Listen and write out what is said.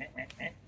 meh, meh, meh.